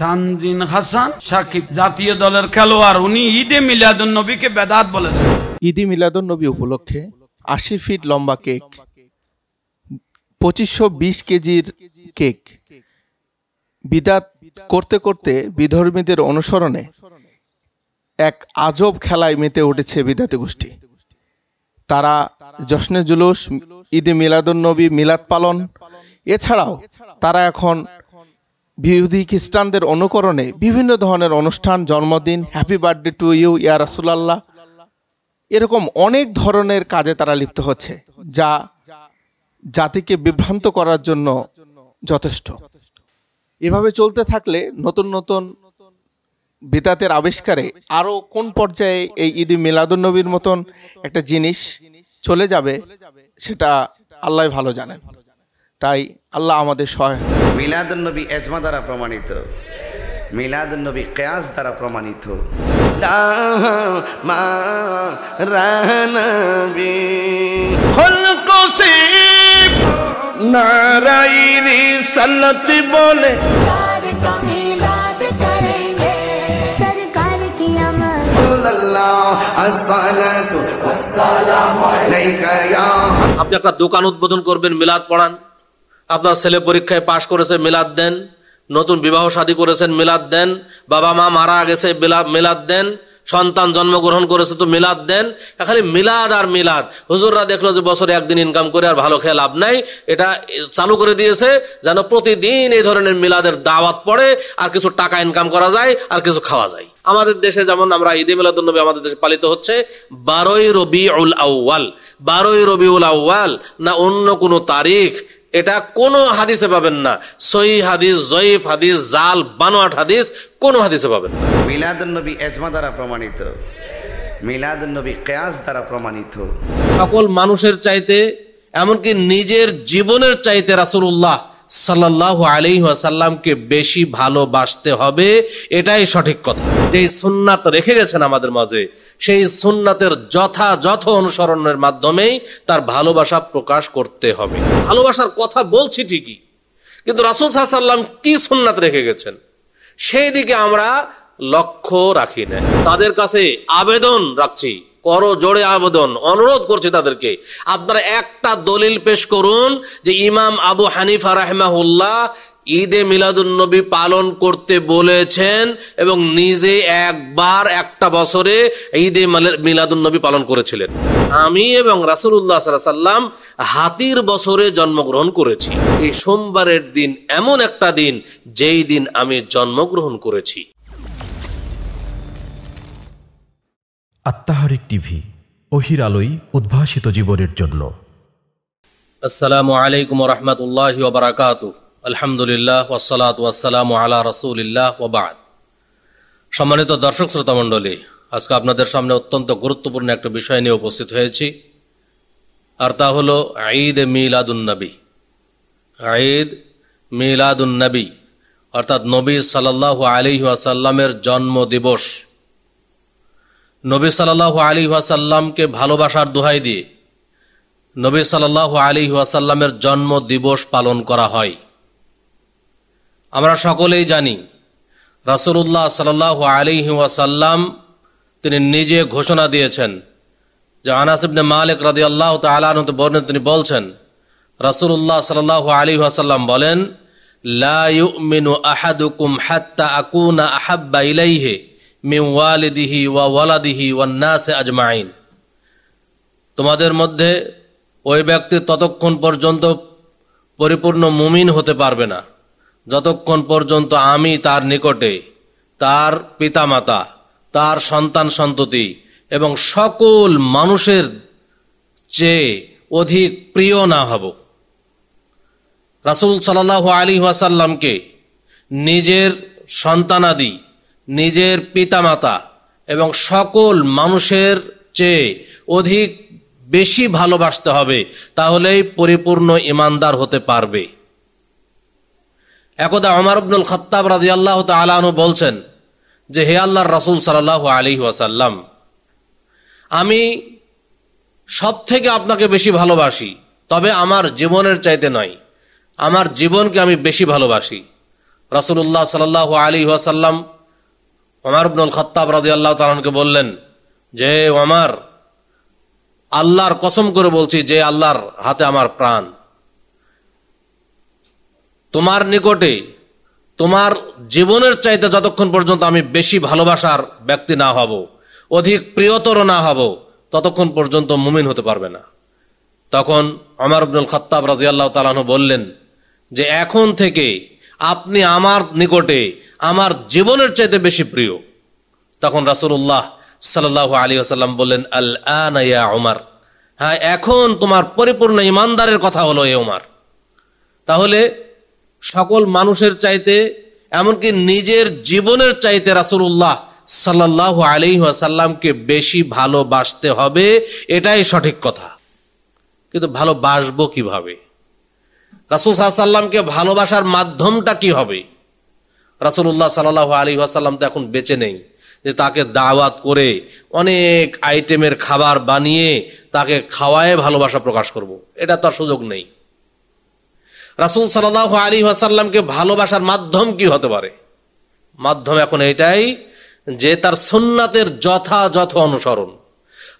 তানজিন হাসান সাকিব জাতীয় দলের খেলোয়াড়। উনি ঈদে মিলাদুন নবীকে বেদাত বলেছেন। ঈদি মিলাদুন নবী উপলক্ষে আশি ফিট লম্বা কেক, পঁচিশশো বিশ কেজির কেক। বিদাত করতে করতে বিধর্মীদের অনুসরণে এক আজব খেলায় মেতে উঠেছে বিদাতি গোষ্ঠী। তারা জশ্নে জুলুস, ঈদে মিলাদুন নবী মিলাদ পালন, এছাড়াও তারা এখন বিহুদি খ্রিস্টানদের অনুকরণে বিভিন্ন ধরনের অনুষ্ঠান, জন্মদিন হ্যাপি বার্থডে টু ইউ ইয়া রাসুলাল্লাহ। এরকম অনেক ধরনের কাজে তারা লিপ্ত হচ্ছে, যা জাতিকে বিভ্রান্ত করার জন্য যথেষ্ট। এভাবে চলতে থাকলে নতুন নতুন বিদাতের আবিষ্কারে আরও কোন পর্যায়ে এই ঈদ মিলাদুন্নবীর মতন একটা জিনিস চলে যাবে, সেটা আল্লাহ ভালো জানেন। তাই আল্লাহ আমাদের সহায় মিলাদুলনবী এজমা দ্বারা প্রমাণিত। মিলাদুলনবী কেয়াস দ্বারা প্রমাণিত। মা নারায়ণী বলে। আপনি একটা দোকান উদ্বোধন করবেন মিলাদ পড়ান। আপনার ছেলে পরীক্ষায় পাশ করেছে, মিলাদ দেন। নতুন বিবাহ শাদী করেছেন, মিলাদ দেন। বাবা মা মারা গেছে মিলাদ দেন। সন্তান জন্মগ্রহণ করেছে, তো মিলাদ দেন। খালি মিলাদ আর মিলাদ। হুজুররা দেখল যে বছরে একদিন ইনকাম করে আর ভালো খেয়ে লাভ নাই। এটা চালু করে দিয়েছে যেন প্রতিদিন এই ধরনের মিলাদের দাওয়াত পড়ে, আর কিছু টাকা ইনকাম করা যায়, আর কিছু খাওয়া যায়। আমাদের দেশে যেমন আমরা ঈদে মিলাদুন্নবী আমাদের দেশে পালিত হচ্ছে, বারোই রবিউল আউয়াল। বারোই রবিউল আউয়াল, না অন্য কোনো তারিখ এটা কোনো হাদিসে পাবেন না। সহি হাদিস জয়ীফ হাদিস জাল বানোয়াট হাদিস কোনো হাদিসে পাবেন না। মিলাদ নবী এজমা দ্বারা প্রমাণিত। মিলাদ নবী কেয়াস দ্বারা প্রমাণিত। সকল মানুষের চাইতে এমনকি নিজের জীবনের চাইতে রাসূলুল্লাহ সাল্লাহ আলী সাল্লামকে বেশি ভালোবাসতে হবে, এটাই সঠিক কথা। যেই সুন্নাত রেখে গেছেন আমাদের মাঝে, সেই সুন্নাতের যথাযথ অনুসরণের মাধ্যমেই তার ভালোবাসা প্রকাশ করতে হবে। ভালোবাসার কথা বলছি ঠিকই, কিন্তু রাসুল সাল্লাম কি সুন্নাত রেখে গেছেন? সেই দিকে আমরা লক্ষ্য রাখি না তাদের কাছে আবেদন রাখছি করো জোরে আবেদন, অনুরোধ করছি তাদেরকে। আপনারা একটা দলিল পেশ করুন যে ইমাম আবু হানিফা রাহমাহুল্লাহ ঈদে মিলাদুন্নবী পালন করতে বলেছেন এবং নিজে একবার একটা বছরে ঈদে মিলাদুন্নবী পালন করেছিলেন। আমি এবং রাসুল্লাহ সাল্লাম হাতির বছরে জন্মগ্রহণ করেছি। এই সোমবারের দিন এমন একটা দিন যেই দিন আমি জন্মগ্রহণ করেছি। আত্মাহারিক টিভি, অহির আলোই উদ্ভাসিত জীবনের জন্য। আসসালামু আলাইকুম রহমতুল্লাহ ওবরাকাত আলহামদুলিল্লাহ ওসালাত ওয়াসালাম আলা রসুলিল্লাহ ওবাদ সম্মানিত দর্শক শ্রোতা মণ্ডলী, আজকে আপনাদের সামনে অত্যন্ত গুরুত্বপূর্ণ একটা বিষয় নিয়ে উপস্থিত হয়েছি, আর তা হল ঈদ মিলাদুন্নবী ঈদ মিলাদুন্নবী অর্থাৎ নবী সাল্লাহ আলী ওয়াসাল্লামের জন্ম দিবস নবী সাল্লাহ আলী ওয়াসাল্লামকে ভালোবাসার দোহাই দিয়ে নবী সাল্লাহ আলী ওয়াসাল্লামের জন্ম দিবস পালন করা হয়। আমরা সকলেই জানি রাসুল্লাহ সাল্লাহ আলী ওয়াসাল্লাম তিনি নিজে ঘোষণা দিয়েছেন যে আনাসিবনে মালিক রাজি আল্লাহ তালতে বর্ণিত তিনি বলছেন রাসুল্লাহ সাল্লাহ আলী ওয়াসাল্লাম বলেন, লা ইউমিনু আহাদুকুম হাত্তা আকুনা আহাব্বা ইলাইহে। মিন ওয়ালিদিহি ওয়া ওয়ালাদিহি ওয়ান নাসে আজমাইন। তোমাদের মধ্যে ওই ব্যক্তি ততক্ষণ পর্যন্ত পরিপূর্ণ মুমিন হতে পারবে না। যতক্ষণ পর্যন্ত আমি তার নিকটে তার পিতামাতা, তার সন্তান সন্ততি এবং সকল মানুষের চেয়ে অধিক প্রিয় না হব। রাসুল সাল্লাহ আলী ওয়াসাল্লামকে নিজের সন্তানাদি নিজের পিতামাতা এবং সকল মানুষের চেয়ে অধিক বেশি ভালোবাসতে হবে, তাহলেই পরিপূর্ণ ইমানদার হতে পারবে। একদা অমর আব্দুল খত্তাব রাজি আল্লাহ তালু বলছেন যে, হে আল্লাহর রসুল সাল্লাহ আলী ওয়াসাল্লাম, আমি সব থেকে আপনাকে বেশি ভালোবাসি, তবে আমার জীবনের চাইতে নয়, আমার জীবনকে আমি বেশি ভালোবাসি। রাসুল্লাহ সাল আলী ওয়াসাল্লাম ওমার আব্দুল খত্তাব রাজি আল্লাহ তালকে বললেন, যে ওমার, আল্লাহর কসম করে বলছি যে আল্লাহর হাতে আমার প্রাণ। তোমার নিকটে তোমার জীবনের চাইতে যতক্ষণ পর্যন্ত আমি বেশি ভালোবাসার ব্যক্তি না হব, অধিক প্রিয়তর না হব, ততক্ষণ পর্যন্ত মুমিন হতে পারবে না। তখন অমর আব্দুল খত্তাব রাজিয়াল্লাহ তালাহ বললেন যে, এখন থেকে আপনি আমার নিকটে, আমার জীবনের চাইতে বেশি প্রিয়। তখন রাসুল্লাহ সাল্লাহ আলী আসাল্লাম বললেন আল আনাইয়া ওমার হ্যাঁ এখন তোমার পরিপূর্ণ ইমানদারের কথা হলো এ ওমার তাহলে সকল মানুষের চাইতে, এমনকি নিজের জীবনের চাইতে রাসুল্লাহ সাল্লাহ আলী আসাল্লামকে বেশি ভালোবাসতে হবে, এটাই সঠিক কথা। কিন্তু ভালোবাসবো কীভাবে? রাসুল সাল্লামকে ভালোবাসার মাধ্যমটা কি হবে? রাসুল্লাহ সাল্লাহ আলী আসাল্লাম তো এখন বেঁচে নেই। যে তাকে দাওয়াত করে অনেক আইটেমের খাবার বানিয়ে তাকে খাওয়ায় ভালোবাসা প্রকাশ করব। এটা তো আর সুযোগ নেই। রাসুল সাল্লাহ আলী আসাল্লামকে ভালোবাসার মাধ্যম কি হতে পারে? মাধ্যম এখন এটাই যে তার সুন্নাতের যথাযথ অনুসরণ।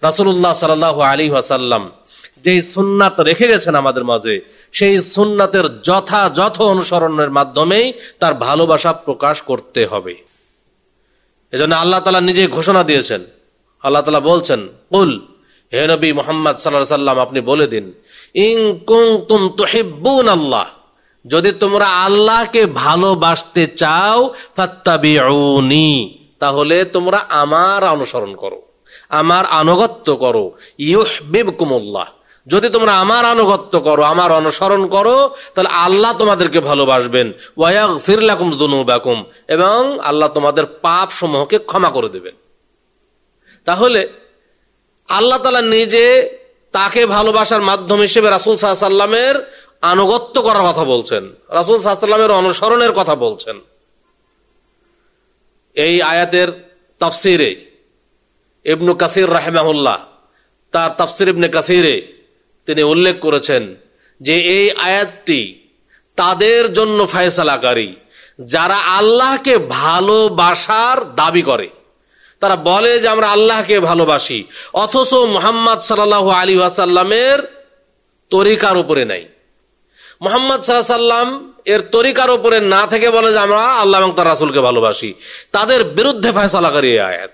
রাসুল্লাহ সাল্লাহ আলী আসাল্লাম যেই সুন্নাত রেখে গেছেন আমাদের মাঝে, সেই সুন্নাতের যথাযথ অনুসরণের মাধ্যমেই তার ভালোবাসা প্রকাশ করতে হবে। এজন্য আল্লাহ তালা নিজে ঘোষণা দিয়েছেন। আল্লাহ তালা বলছেন, কুল, হে নবী মোহাম্মদ সাল্লাহ সাল্লাম আপনি বলে দিন ইং কুং তুম তুহিব্বুন আল্লাহ, যদি তোমরা আল্লাহকে ভালোবাসতে চাও, ফাত্তাবিউনি, তাহলে তোমরা আমার অনুসরণ করো, আমার আনুগত্য করো, ইউহবিবকুমুল্লাহ যদি তোমরা আমার আনুগত্য করো, আমার অনুসরণ করো, তাহলে আল্লাহ তোমাদেরকে ভালোবাসবেন। ওয়াক ফিরলাকুম জুনুবাকুম এবং আল্লাহ তোমাদের পাপ সমূহকে ক্ষমা করে দেবেন। তাহলে আল্লাহ তালা নিজে তাকে ভালোবাসার মাধ্যম হিসেবে রাসুল সাহা সাল্লামের আনুগত্য করার কথা বলছেন। রাসুল সাল্লামের অনুসরণের কথা বলছেন। এই আয়াতের তফসিরে ইবনু কাসির রাহেমাহুল্লাহ, তার তফসির ইবনে কাসিরে তিনি উল্লেখ করেছেন যে এই আয়াতটি তাদের জন্য ফয়সালাকারী, যারা আল্লাহকে ভালোবাসার দাবি করে। তারা বলে যে আমরা আল্লাহকে ভালোবাসি, অথচ মোহাম্মদ সাল্লাহ আলী আসাল্লামের তরিকার উপরে নাই। মোহাম্মদ সাল্লাম এর তরিকার উপরে না থেকে বলে যে আমরা আল্লাহ এবং তার রাসুলকে ভালোবাসি। তাদের বিরুদ্ধে ফয়সালাকারী আয়াত।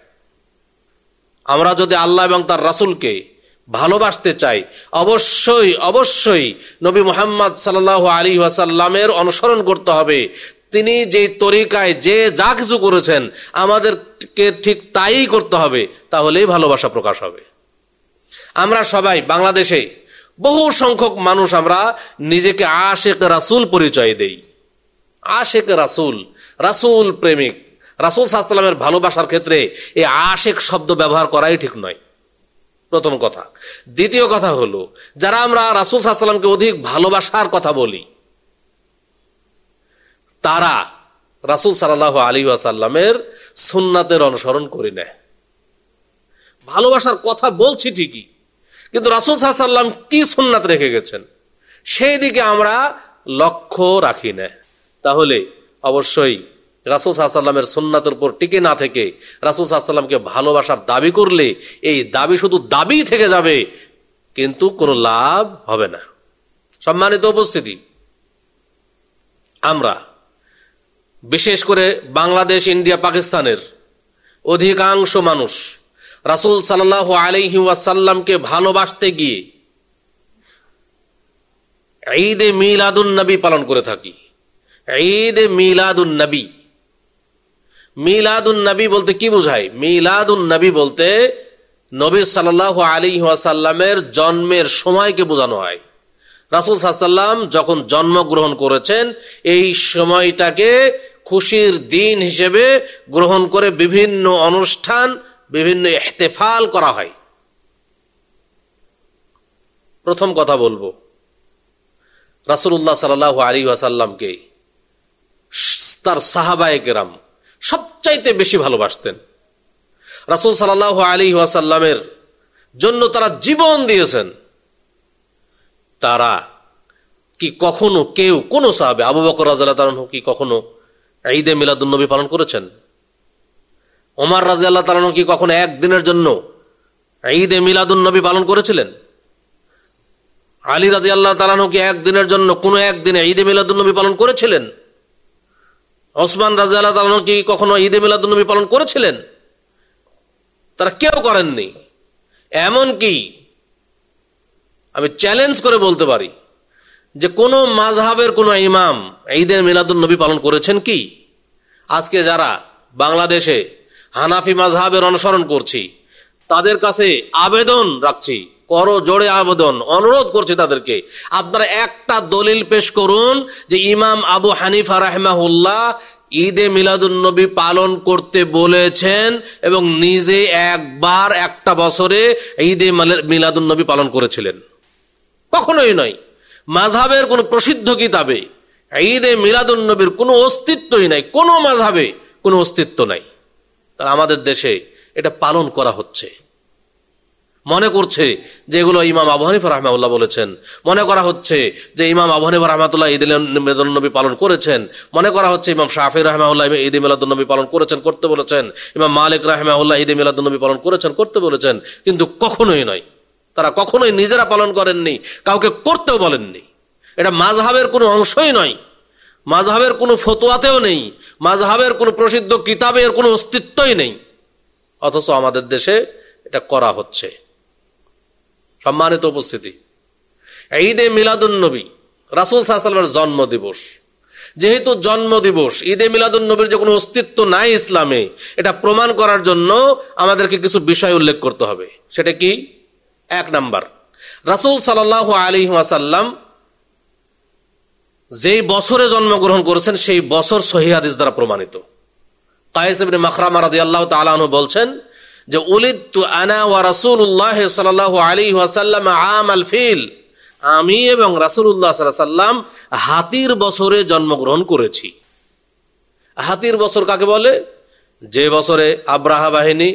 আমরা যদি আল্লাহ এবং তার রাসুলকে ভালোবাসতে চাই। অবশ্যই অবশ্যই নবী মোহাম্মদ সাল্লাহ আলী ওয়াসাল্লামের অনুসরণ করতে হবে। তিনি যেই তরিকায় যে যা কিছু করেছেন, আমাদেরকে ঠিক তাই করতে হবে, তাহলেই ভালোবাসা প্রকাশ হবে। আমরা সবাই বাংলাদেশে বহু সংখ্যক মানুষ আমরা নিজেকে আশেক রাসুল পরিচয় দেই। আশেক রাসুল রাসুল প্রেমিক। রাসুল সাহসাল্লামের ভালোবাসার ক্ষেত্রে এই আশেক শব্দ ব্যবহার করাই ঠিক নয়। প্রথম কথা। দ্বিতীয় কথা হলো, যারা আমরা রাসুল সাহসাল্লামকে অধিক ভালোবাসার কথা বলি, তারা রাসুল সাল্লাহ আলী আসাল্লামের সুন্নাতের অনুসরণ করি না ভালোবাসার কথা বলছি ঠিকই, কিন্তু রাসুল সাল্লাম কি সুন্নাত রেখে গেছেন, সেই দিকে আমরা লক্ষ্য রাখি না। তাহলে অবশ্যই রাসুল সাল্লামের সুন্নাতের উপর টিকে না থেকে রাসুল সাল্লামকে ভালোবাসার দাবি করলে এই দাবি শুধু দাবি থেকে যাবে, কিন্তু কোনো লাভ হবে না। সম্মানিত উপস্থিতি, আমরা বিশেষ করে বাংলাদেশ, ইন্ডিয়া, পাকিস্তানের অধিকাংশ মানুষ রাসুল সাল্লাহ আলহি ওয়াসাল্লামকে ভালোবাসতে গিয়ে ঈদে মিলাদুন নবী পালন করে থাকি। ঈদে মিলাদুন নবী মিলাদুন নবী বলতে কি বোঝায়? মিলাদুন নবী বলতে নবী সাল্লাহ আলী ওয়াসাল্লামের জন্মের সময়কে বোঝানো হয়। রাসুল সাল্লাম যখন জন্মগ্রহণ করেছেন, এই সময়টাকে খুশির দিন হিসেবে গ্রহণ করে বিভিন্ন অনুষ্ঠান, বিভিন্ন ইহতেফাল করা হয়। প্রথম কথা বলব রাসুল্লাহ সাল্লাহ আলী ওয়াসাল্লামকে, তার সাহাবায় কেরাম সবচাইতে বেশি ভালোবাসতেন। রাসুল সাল্লাহ আলী ওয়াসাল্লামের জন্য তারা জীবন দিয়েছেন। তারা কি কখনো কেউ, কোন সাহাবে, আবু বকর রাজা কি কখনো ঈদে মিলাদুন্নবী পালন করেছেন? ওমর রাজি আল্লাহ তালানো কি কখনো একদিনের জন্য ঈদে মিলাদুন্নবী পালন করেছিলেন? আলী রাজি আল্লাহ তালানো কি একদিনের জন্য কোনো একদিনে ঈদে মিলাদুন্নবী পালন করেছিলেন? ওসমান রাজি আল্লাহ তালানো কি কখনো ঈদে মিলাদুন্নবী পালন করেছিলেন? তারা কেউ করেননি। এমন কি? আমি চ্যালেঞ্জ করে বলতে পারি যে কোনো মাঝহাবের কোনো ইমাম ঈদের মিলাদুল নবী পালন করেছেন কি? আজকে যারা বাংলাদেশে হানাফি মাঝহাবের অনুসরণ করছি, তাদের কাছে আবেদন রাখছি করো জোরে আবেদন, অনুরোধ করছি তাদেরকে। আপনারা একটা দলিল পেশ করুন যে ইমাম আবু হানিফা রাহমাহুল্লাহ ঈদে মিলাদুন্নবী পালন করতে বলেছেন এবং নিজে একবার একটা বছরে ঈদে মিলাদুন্নবী পালন করেছিলেন। কখনোই নয়। মাঝাবের কোনো প্রসিদ্ধ কিতাবে ঈদে মিলাদুন্নবীর কোনো অস্তিত্বই নাই। কোনো মাঝাবে কোনো অস্তিত্ব নাই। তার আমাদের দেশে এটা পালন করা হচ্ছে। মনে করছে যে এগুলো ইমাম আবু হানিফা রহমাউল্লাহ বলেছেন। মনে করা হচ্ছে যে ইমাম আবু হানিফা রহমাতুল্লাহ ঈদ নবী পালন করেছেন। মনে করা হচ্ছে ইমাম শাফি রহমাউল্লাহ ঈদ নবী পালন করেছেন, করতে বলেছেন। ইমাম মালিক রহমাউল্লাহ ঈদ নবী পালন করেছেন, করতে বলেছেন। কিন্তু কখনোই নয়। তারা কখনোই নিজেরা পালন করেননি, কাউকে করতেও বলেননি। এটা মাঝহাবের কোনো অংশই নয়। মাঝহাবের কোনো ফতোয়াতেও নেই। মাঝহাবের কোনো প্রসিদ্ধ কিতাবের কোনো অস্তিত্বই নেই। অথচ আমাদের দেশে এটা করা হচ্ছে। সম্মানিত উপস্থিতি। ঈদে মিলাদুন্নবী, রাসুল সাহসালামের জন্ম দিবস যেহেতু জন্ম দিবস ঈদে মিলাদুন্নবীর যে কোনো অস্তিত্ব নাই ইসলামে, এটা প্রমাণ করার জন্য আমাদেরকে কিছু বিষয় উল্লেখ করতে হবে। সেটা কি? এক নাম্বার, রাসুল সাল্লাহ আলী ওয়াসাল্লাম যেই বছরে জন্মগ্রহণ করেছেন, সেই বছর সহিহাদিস দ্বারা প্রমাণিত। কায়েসিবিন মখরামা রাদি আল্লাহ তালু বলছেন যে উলিদ আনা ওয়া রাসূলুল্লাহ সাল্লাল্লাহু আলী ওয়াসাল্লাম আম আল ফিল। আমি এবং রাসূলুল্লাহ সাল্লাল্লাহু সাল্লাম হাতির বছরে জন্মগ্রহণ করেছি। হাতির বছর কাকে বলে? যে বছরে আব্রাহা বাহিনী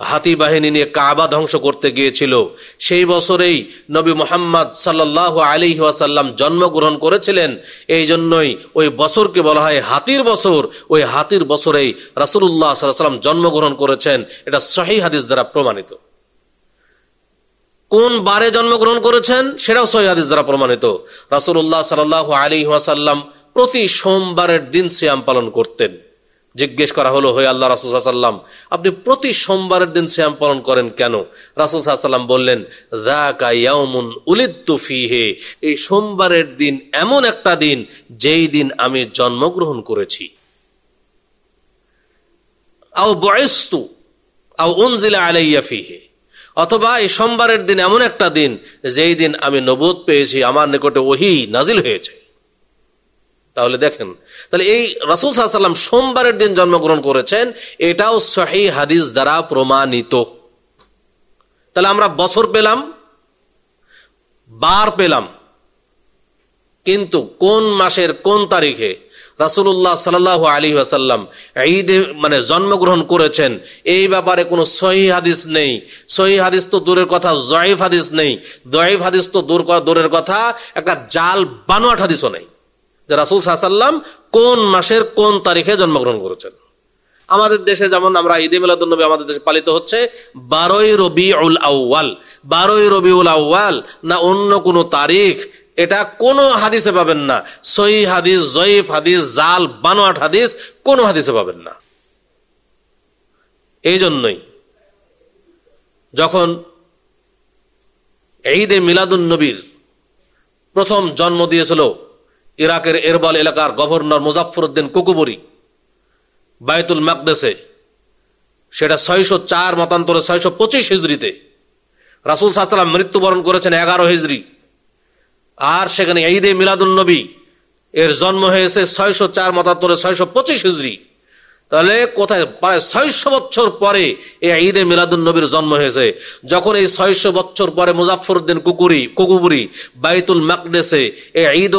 হাতি বাহিনী নিয়ে কাবা ধ্বংস করতে গিয়েছিল। সেই বছরেই নবী মোহাম্মদ সাল্লাহ আলী ওয়াসাল্লাম জন্মগ্রহণ করেছিলেন। এই জন্যই ওই বছরকে বলা হয় হাতির বছর। ওই হাতির বছরেই রাসুল্লাহ সাল্লাম জন্মগ্রহণ করেছেন। এটা সহি হাদিস দ্বারা প্রমাণিত। কোন বারে জন্মগ্রহণ করেছেন সেটাও সহি হাদিস দ্বারা প্রমাণিত। রাসুল্লাহ সাল্লাহ আলী ওয়াসাল্লাম প্রতি সোমবারের দিন সিয়াম পালন করতেন। জিজ্ঞেস করা হলো হয়ে আল্লাহ রাসুল সাল্লাম আপনি প্রতি সোমবারের দিন শ্যাম পালন করেন কেন? রাসুল সাল্লাম বললেন ফিহে, এই সোমবারের দিন এমন একটা দিন যেই দিন আমি জন্মগ্রহণ করেছি। আও বয়স্তু ফিহে, অথবা এই সোমবারের দিন এমন একটা দিন যেই দিন আমি নবোধ পেয়েছি, আমার নিকটে ওহি নাজিল হয়েছে। তাহলে দেখেন, তাহলে এই রসুল সাল্লাম সোমবারের দিন জন্মগ্রহণ করেছেন, এটাও সহি হাদিস দ্বারা প্রমাণিত। তাহলে আমরা বছর পেলাম, বার পেলাম, কিন্তু কোন মাসের কোন তারিখে রাসুল্লাহ সাল্লাহ আলী আসাল্লাম ঈদে মানে জন্মগ্রহণ করেছেন, এই ব্যাপারে কোনো সহি হাদিস নেই। সহি হাদিস তো দূরের কথা, জয়ীফ হাদিস নেই। জয়ীফ হাদিস তো দূর দূরের কথা, একটা জাল বানোয়াট হাদিসও নেই। যে রাসুল সাহসাল্লাম কোন মাসের কোন তারিখে জন্মগ্রহণ করেছেন? আমাদের দেশে যেমন আমরা ঈদে মিলাদুলনবী আমাদের দেশে পালিত হচ্ছে বারোই রবি উল আউ্য়াল। বারোই রবি উল আউ্য়াল না অন্য কোনো তারিখ, এটা কোনো হাদিসে পাবেন না। সই হাদিস, জয়ীফ হাদিস, জাল, বানোয়াট হাদিস কোনো হাদিসে পাবেন না। এই জন্যই যখন ঈদে মিলাদুন নবীর প্রথম জন্ম দিয়েছিল ইরাকের এরবাল এলাকার গভর্নর মুজাফর উদ্দিন কুকুবরি বায়তুল মাকদেসে সেটা ছয়শো চার মতান্তরে ছয়শো পঁচিশ হিজড়িতে রাসুল সাহসাল্লাম মৃত্যুবরণ করেছেন এগারো হিজড়ি। আর সেখানে ঈদে মিলাদুল নবী এর জন্ম হয়েছে ছয়শো চার মতান্তরে ছয়শো পঁচিশ হিজড়ি। তাহলে কোথায়? প্রায় ছয়শো বছর পরে এই ঈদে মিলাদুল নবীর জন্ম হয়েছে। যখন এই ছয়শো বছর পরে মুজাফরউদ্দিন কুকুরি, কুকুবুরি বাইতুল মাকদেসে এই ঈদ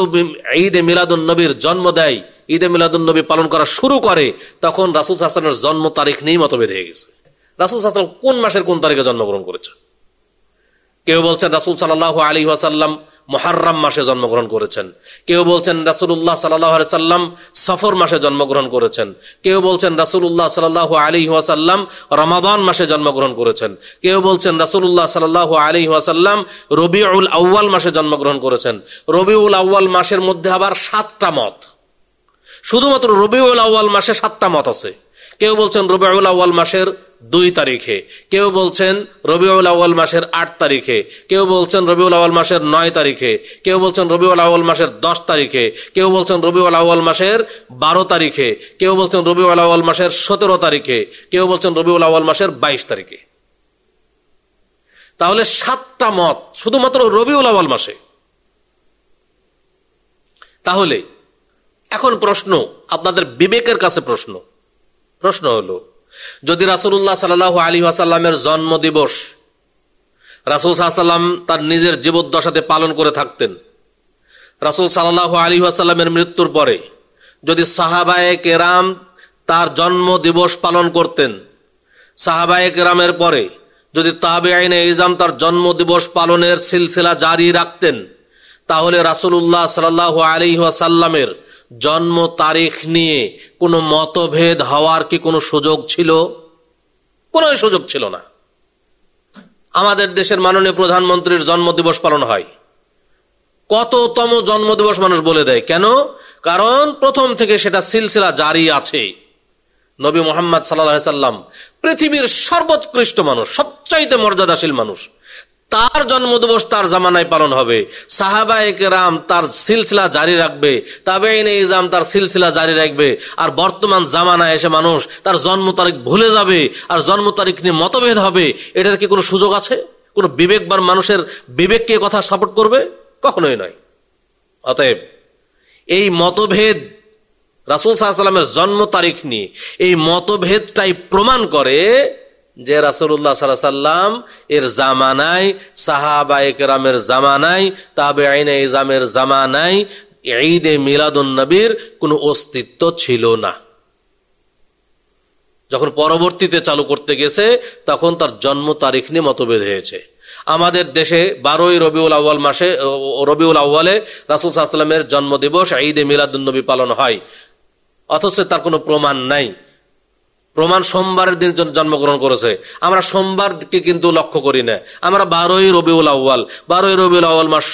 ঈদে মিলাদুল নবীর জন্ম দেয়, ঈদে মিলাদুল নবী পালন করা শুরু করে, তখন রাসুল হাসানের জন্ম তারিখ নিয়েই মতভেদ হয়ে গেছে। রাসুল হাসান কোন মাসের কোন তারিখে জন্মগ্রহণ করেছে কেউ বলছেন রাসুল সাল্লাহ আলী ওয়াসাল্লাম মহার্রাম মাসে জন্মগ্রহণ করেছেন। কেউ বলছেন রাসুল্লাহ সাল্লাহ সাল্লাম সফর মাসে জন্মগ্রহণ করেছেন। কেউ বলছেন রাসুল্লাহ সাল্লাহ আলী ওয়াসাল্লাম রমাদান মাসে জন্মগ্রহণ করেছেন। কেউ বলছেন রাসুল্লাহ সাল্লাহ আলী ওয়াসাল্লাম রবিউল আউ্য়াল মাসে জন্মগ্রহণ করেছেন। রবিউল আউ্য়াল মাসের মধ্যে আবার সাতটা মত। শুধুমাত্র রবিউল আউ্য়াল মাসে সাতটা মত আছে। কেউ বলছেন রবিউল আউ্য়াল মাসের দুই তারিখে। কেউ বলছেন রবিউল আউ্য়াল মাসের আট তারিখে। কেউ বলছেন রবিউল আউ্য়াল মাসের নয় তারিখে। কেউ বলছেন রবিউল আউ্য়াল মাসের দশ তারিখে। কেউ বলছেন রবিউল আউ্য়াল মাসের বারো তারিখে। কেউ বলছেন রবিউল আউ্য়াল মাসের সতেরো তারিখে। কেউ বলছেন রবিউল আউ্য়াল মাসের বাইশ তারিখে। তাহলে সাতটা মত শুধুমাত্র রবিউল আউ্য়াল মাসে। তাহলে এখন প্রশ্ন, আপনাদের বিবেকের কাছে প্রশ্ন। প্রশ্ন হলো যদি রাসুল্লাহ সাল্লাহ আলী আসাল্লামের জন্ম দিবস রাসুল সাল্লাম তার নিজের জীবদ্দশাতে পালন করে থাকতেন, রাসুল সাল্লাহ আলী আসাল্লামের মৃত্যুর পরে যদি সাহাবায়ে কেরাম তার জন্ম দিবস পালন করতেন, সাহাবায়ে কেরামের পরে যদি তাবে আইনে ইজাম তার জন্ম দিবস পালনের সিলসিলা জারি রাখতেন, তাহলে রাসুল্লাহ সাল্লাহ আলী আসাল্লামের জন্ম তারিখ নিয়ে কোনো মতভেদ হওয়ার কি কোনো সুযোগ ছিল? কোনো সুযোগ ছিল না। আমাদের দেশের মাননীয় প্রধানমন্ত্রীর জন্মদিবস পালন হয়। কততম জন্মদিবস মানুষ বলে দেয়? কেন? কারণ প্রথম থেকে সেটা সিলসিলা জারি আছে। নবী মোহাম্মদ সাল্লাহ সাল্লাম পৃথিবীর সর্বোৎকৃষ্ট মানুষ, সবচাইতে মর্যাদাশীল মানুষ। তার জন্মদিবস তার জামানায় পালন হবে। সাহাবায়ক রাম তার সিলসিলা জারি রাখবে। তবে ইজাম তার সিলসিলা জারি রাখবে। আর বর্তমান জামানায় এসে মানুষ তার জন্ম তারিখ ভুলে যাবে আর জন্ম তারিখ নিয়ে মতভেদ হবে। এটার কি কোনো সুযোগ আছে? কোনো বিবেকবার মানুষের বিবেককে কথা সাপোর্ট করবে? কখনোই নয়। অতএব এই মতভেদ রাসুল সাহা সাল্লামের জন্ম তারিখ নিয়ে এই মতভেদটাই প্রমাণ করে যে রাসুল্লাহ সাল্লাম এর জামানায় সাহাবায়করামের জামানায় তাবে আইনে ইজামের জামানায় ঈদে মিলাদুন নবীর কোনো অস্তিত্ব ছিল না। যখন পরবর্তীতে চালু করতে গেছে, তখন তার জন্ম তারিখ নিয়ে মতভেদ হয়েছে। আমাদের দেশে বারোই রবিউল আউ্য়াল মাসে রবিউল আউ্য়ালে রাসুল সাল্লামের জন্মদিবস ঈদে মিলাদুন নবী পালন হয়। অথচ তার কোনো প্রমাণ নাই। প্রমাণ সোমবারের দিন জন্মগ্রহণ করেছে। আমরা সোমবারকে কিন্তু লক্ষ্য করি না। আমরা বারোই রবিউল আউ্য়াল। বারোই রবিউল আউ্য়াল মাস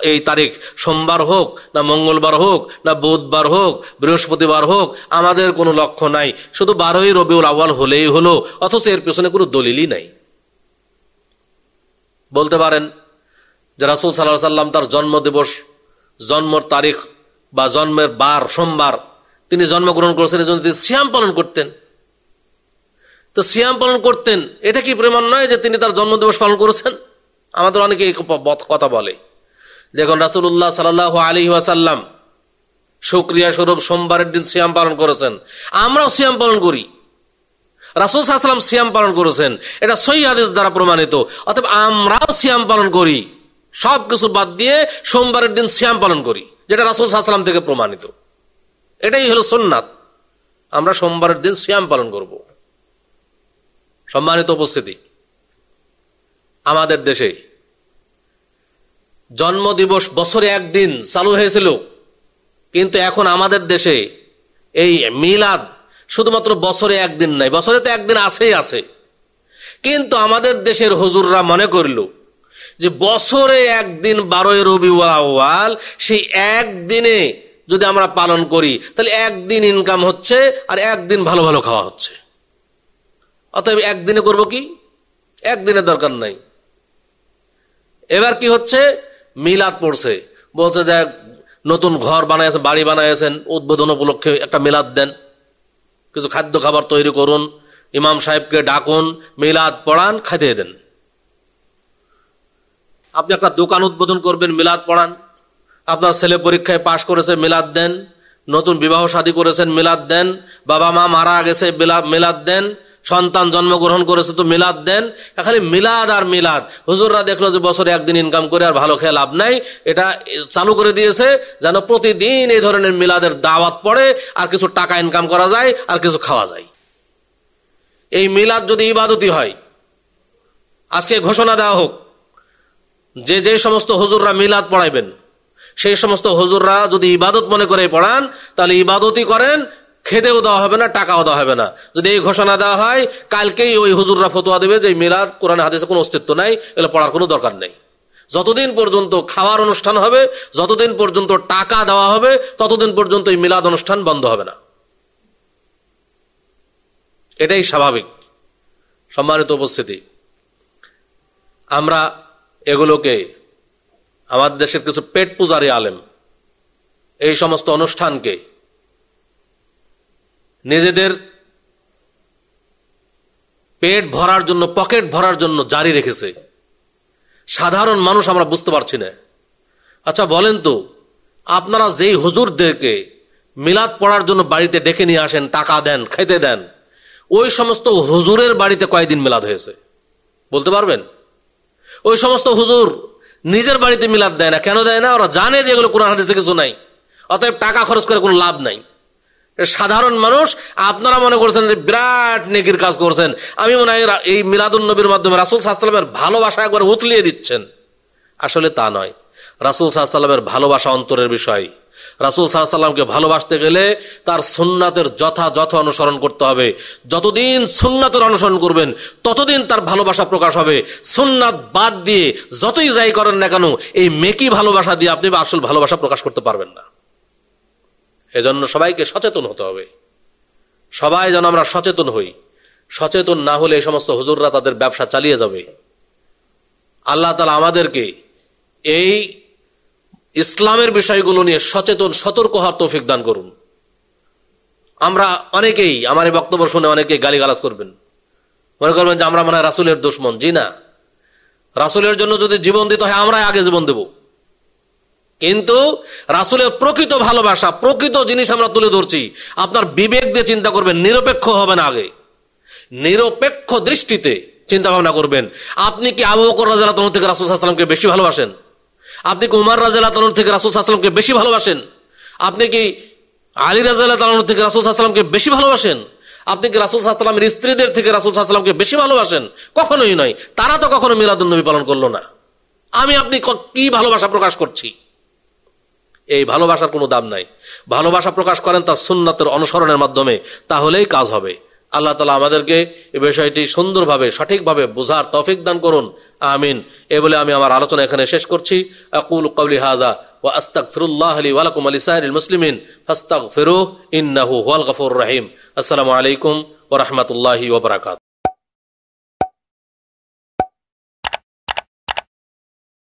এই তারিখ। সোমবার হোক, না মঙ্গলবার হোক, না বুধবার হোক, বৃহস্পতিবার হোক, আমাদের কোনো লক্ষ্য নাই। শুধু বারোই রবিউল আউ্য়াল হলেই হলো, অথচ এর পেছনে কোনো দলিলই নাই। বলতে পারেন যে রাসুল সাল্লাহ সাল্লাম তার জন্মদিবস, জন্মর তারিখ বা জন্মের বার, সোমবার তিনি জন্মগ্রহণ করেছেন জন্য তিনি সিয়াম পালন করতেন। তো সিয়াম পালন করতেন। এটা কি প্রমাণ নয় যে তিনি তার জন্মদিবস পালন করেছেন? আমাদের অনেকে কথা বলে। দেখুন রাসুল্লাহ সাল্লাহ আলী ওয়াসাল্লাম সুক্রিয়া স্বরূপ সোমবারের দিন সিয়াম পালন করেছেন। আমরাও সিয়াম পালন করি। রাসুল সাহসাল্লাম সিয়াম পালন করেছেন। এটা সই আদেশ দ্বারা প্রমাণিত। অতএব আমরাও সিয়াম পালন করি। সব কিছু বাদ দিয়ে সোমবারের দিন সিয়াম পালন করি, যেটা রাসুল সাহসাল্লাম থেকে প্রমাণিত। এটাই হলো সোননাথ আমরা সোমবারের দিন সিয়াম পালন করব। সম্মানিত উপস্থিতি। আমাদের দেশে জন্মদিবস বছরে একদিন চালু হয়েছিল, কিন্তু এখন আমাদের দেশে এই মিলাদ শুধুমাত্র বছরে একদিন নাই, বছরে তো একদিন আছেই আছে। কিন্তু আমাদের দেশের হুজুররা মনে করল যে বছরে একদিন বারোই রবি আওয়াল সেই একদিনে যদি আমরা পালন করি, তাহলে একদিন ইনকাম হচ্ছে আর একদিন ভালো ভালো খাওয়া হচ্ছে। অতএব একদিনে করব কি? একদিনের দরকার নাই। এবার কি হচ্ছে? মিলাদ পড়ছে। বলছে যে নতুন ঘর বানাইছেন বাড়ি বানাইছেন উদ্বোধন উপলক্ষে একটা মিলাদ দেন। কিছু খাদ্য খাবার তৈরি করুন, ইমাম সাহেবকে ডাকুন, মিলাদ পড়ান খাইতে দেন। আপনি একটা দোকান উদ্বোধন করবেন, মিলাদ পড়ান। আপনার ছেলে পরীক্ষায় পাশ করেছে, মিলাদ দেন। নতুন বিবাহ শাদী করেছেন, মিলাদ দেন। বাবা মা মারা গেছে, মিলাদ দেন। সন্তান জন্মগ্রহণ করেছে তো মিলাদ দেন। খালি মিলাদ আর মিলাদ। হুজুররা দেখল যে বছরে একদিন ইনকাম করে আর ভালো খেয়ে লাভ নাই। এটা চালু করে দিয়েছে যেন প্রতিদিন এই ধরনের মিলাদের দাওয়াত পড়ে, আর কিছু টাকা ইনকাম করা যায়, আর কিছু খাওয়া যায়। এই মিলাদ যদি ইবাদতি হয়, আজকে ঘোষণা দেওয়া হোক, যে যে সমস্ত হুজুররা মিলাদ পড়াইবেন, সেই সমস্ত হুজুররা যদি ইবাদত মনে করে পড়ান, তাহলে ইবাদতই করেন খেতেও দেওয়া হবে না, টাকাও দেওয়া হবে না। যদি এই ঘোষণা দেওয়া হয়, কালকেই ওই হুজুররা ফতোয়া দেবে যে মিলাদ, কোরআন হাদিসে কোনো অস্তিত্ব নাই, এগুলো পড়ার কোনো দরকার নেই। যতদিন পর্যন্ত খাওয়ার অনুষ্ঠান হবে, যতদিন পর্যন্ত টাকা দেওয়া হবে, ততদিন পর্যন্ত এই মিলাদ অনুষ্ঠান বন্ধ হবে না। এটাই স্বাভাবিক। সম্মানিত উপস্থিতি, আমরা এগুলোকে, আমাদের দেশের কিছু পেট পূজারী আলেম, এই সমস্ত অনুষ্ঠানকে নিজেদের পেট ভরার জন্য, পকেট ভরার জন্য জারি রেখেছে। সাধারণ মানুষ আমরা বুঝতে পারছি না। আচ্ছা বলেন তো, আপনারা যেই হুজুরদেরকে মিলাদ পড়ার জন্য বাড়িতে ডেকে নিয়ে আসেন, টাকা দেন খেতে দেন, ওই সমস্ত হুজুরের বাড়িতে কয়দিন মিলাদ হয়েছে? বলতে পারবেন? ওই সমস্ত হুজুর নিজের বাড়িতে মিলাদ দেয় না। কেন দেয় না? ওরা জানে যে এগুলো কোরআন হাদিসে কিছু নাই। অতএব টাকা খরচ করে কোনো লাভ নাই। সাধারণ মানুষ, আপনারা মনে করছেন যে বিরাট নেকির কাজ করছেন। আমি মনে হয় এই মিলাদুল নবীর মাধ্যমে রাসুল সাহসালামের ভালোবাসা একবার উতলিয়ে দিচ্ছেন। আসলে তা নয়। রাসুল সাহসাল্লামের ভালোবাসা অন্তরের বিষয়। রাসুল সাল্লামকে ভালোবাসতে গেলে তার সুন্নাতের যথাযথ অনুসরণ করতে হবে। যতদিন সুন্নাতের অনুসরণ করবেন, ততদিন তার ভালোবাসা প্রকাশ হবে। সুন্নাত বাদ দিয়ে যতই যাই করেন না কেন, এই মেকি ভালোবাসা দিয়ে আপনি আসল ভালোবাসা প্রকাশ করতে পারবেন না। এজন্য সবাইকে সচেতন হতে হবে। সবাই যেন আমরা সচেতন হই। সচেতন না হলে এই সমস্ত হুজুররা তাদের ব্যবসা চালিয়ে যাবে। আল্লাহ তালা আমাদেরকে এই ইসলামের বিষয়গুলো নিয়ে সচেতন, সতর্ক হওয়ার তৌফিক দান করুন। আমরা অনেকেই, আমার এই বক্তব্য শুনে অনেকেই গালিগালাজ করবেন। মনে করবেন যে আমরা মনে হয় রাসুলের দুশ্মন, জি না। রাসুলের জন্য যদি জীবন দিতে হয়, আমরাই আগে জীবন দেব। কিন্তু রাসুলের প্রকৃত ভালোবাসা, প্রকৃত জিনিস আমরা তুলে ধরছি। আপনার বিবেক দিয়ে চিন্তা করবেন, নিরপেক্ষ হবে না আগে। নিরপেক্ষ দৃষ্টিতে চিন্তা ভাবনা করবেন, আপনি কি আবু বকর রাজা থেকে রাসুল সাল্লামকে বেশি ভালোবাসেন? আপনি কি উমার রাজা তালন থেকে রাসুল সাল্লামকে বেশি ভালোবাসেন? আপনি কি আলী রাজা তালন থেকে রাসুল সাল্লামকে বেশি ভালোবাসেন? আপনি কি রাসুল সাল্লামের স্ত্রীদের থেকে রাসুল সাল্লামকে বেশি ভালোবাসেন? কখনোই নয়। তারা তো কখনো মিলাদুল নবী পালন করল না। আমি, আপনি কি ভালোবাসা প্রকাশ করছি? এই ভালোবাসার কোনো দাম নাই। ভালোবাসা প্রকাশ করেন তার সুন্নাতের অনুসরণের মাধ্যমে, তাহলেই কাজ হবে। আল্লাহ তালা আমাদেরকে এই বিষয়টি সুন্দরভাবে, সঠিকভাবে বোঝার তৌফিক দান করুন। আমিন। এ বলে আমি আমার আলোচনা এখানে শেষ করছি। আকুল কৌলি হাদা ও আস্তাক ফিরুল্লাহ আলী ওয়ালাকুম আলী সাহির মুসলিমিন ফাস্তাক ফিরুহ ইন্নাহু ওয়াল গফুর রাহিম। আসসালামু আলাইকুম ও রহমতুল্লাহি ওবরাকাত